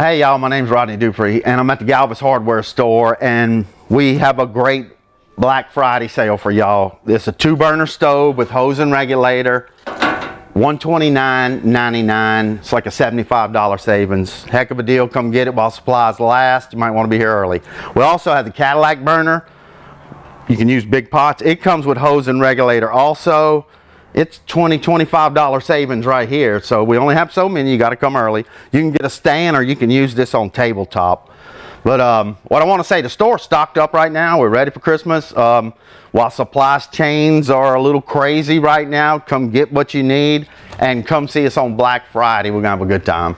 Hey y'all, my name's Rodney Dupree and I'm at the Galvez Hardware store and we have a great Black Friday sale for y'all. It's a two burner stove with hose and regulator. $129.99. It's like a $75 savings. Heck of a deal. Come get it while supplies last. You might want to be here early. We also have the Cadillac burner. You can use big pots. It comes with hose and regulator also it's 20 $25 savings right here. So we only have so many, you got to come early. You can get a stand or you can use this on tabletop. But um, what I want to say, the store's stocked up right now. We're ready for Christmas. Um, while supplies chains are a little crazy right now, come get what you need and come see us on Black Friday. We're going to have a good time.